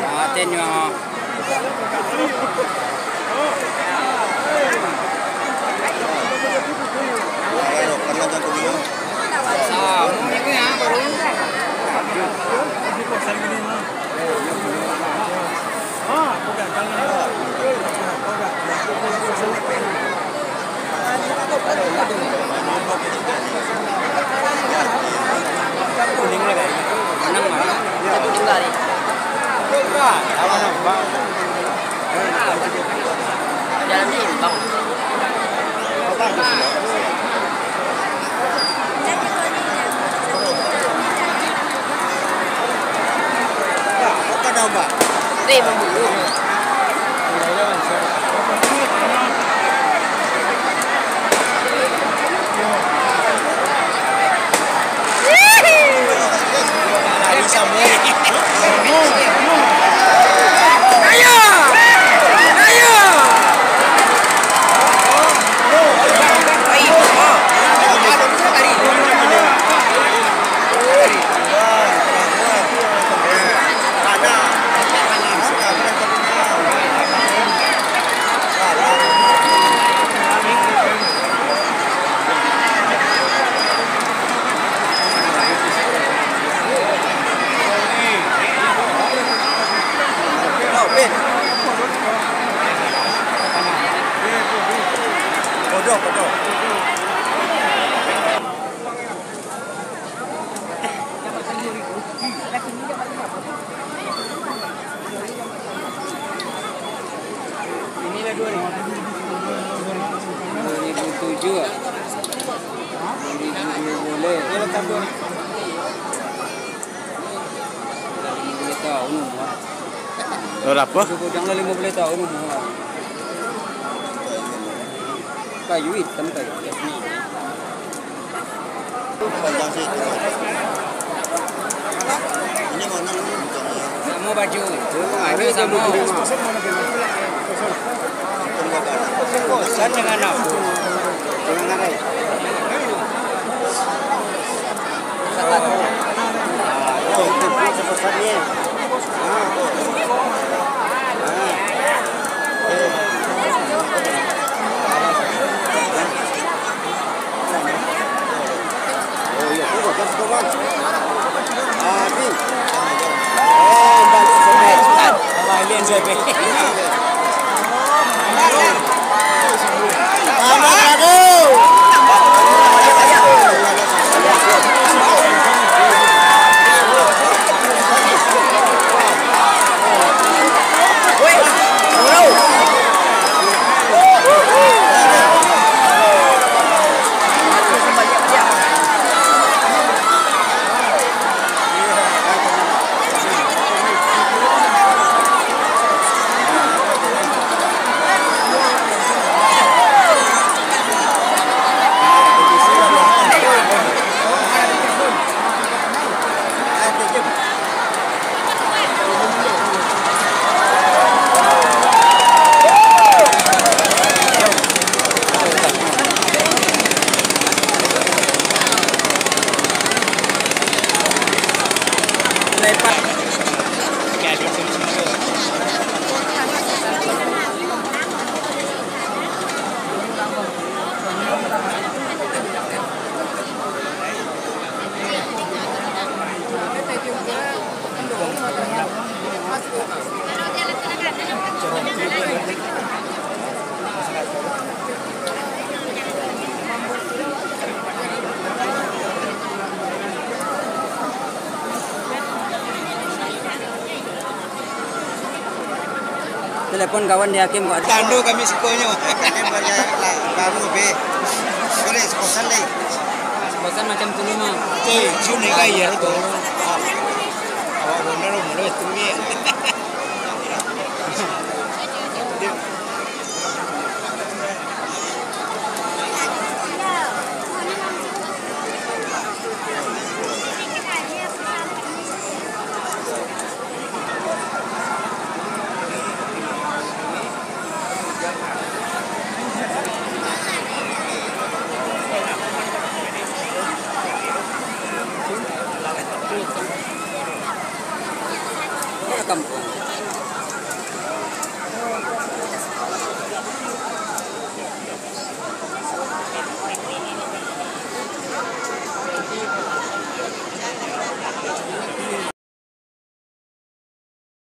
Ah, ten yung Ayo, pernah 对吗？Essa mãe. Bodoh, bodoh. Inilah 2007 ah. 2007 boleh. Dia letak 2000. Lima tahun umur. Berapa? Gudang lah 50 tahun umur. か唯一みたいですね。Mua baju, bây giờ mua. Sao chẳng nào? Chẳng nào đây? Sao vậy? Sao vậy? Vai, vem, Zé, vem. Telepon kawan di hakim kok. Tandu kami lah baru be. Boleh sekosan lagi. Bosan macam tu ni mah. Tuh, cium ni kaya itu. Awak benar benar ni. company.